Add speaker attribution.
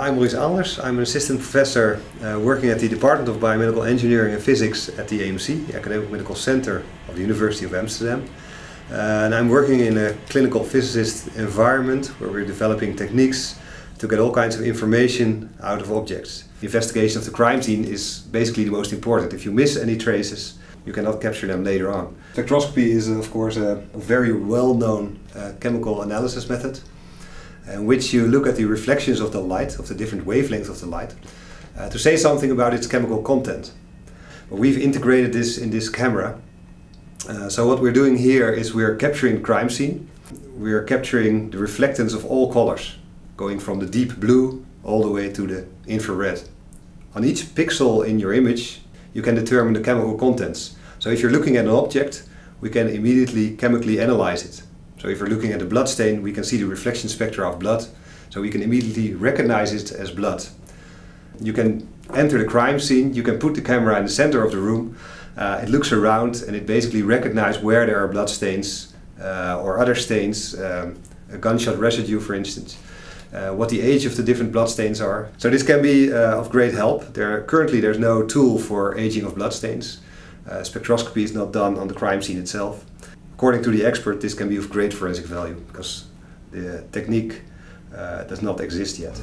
Speaker 1: I'm Maurice Aalders. I'm an assistant professor uh, working at the Department of Biomedical Engineering and Physics at the AMC, the Academic Medical Center of the University of Amsterdam. Uh, and I'm working in a clinical physicist environment where we're developing techniques to get all kinds of information out of objects. The investigation of the crime scene is basically the most important. If you miss any traces, you cannot capture them later on. Spectroscopy is of course a very well-known uh, chemical analysis method in which you look at the reflections of the light, of the different wavelengths of the light, uh, to say something about its chemical content. But we've integrated this in this camera. Uh, so what we're doing here is we're capturing crime scene. We're capturing the reflectance of all colors, going from the deep blue all the way to the infrared. On each pixel in your image, you can determine the chemical contents. So if you're looking at an object, we can immediately chemically analyze it. So if we're looking at a blood stain, we can see the reflection spectra of blood. So we can immediately recognize it as blood. You can enter the crime scene, you can put the camera in the center of the room. Uh, it looks around and it basically recognizes where there are blood stains uh, or other stains, um, a gunshot residue for instance. Uh, what the age of the different blood stains are. So this can be uh, of great help. There, currently there's no tool for aging of blood stains. Uh, spectroscopy is not done on the crime scene itself. According to the expert, this can be of great forensic value because the technique uh, does not exist yet.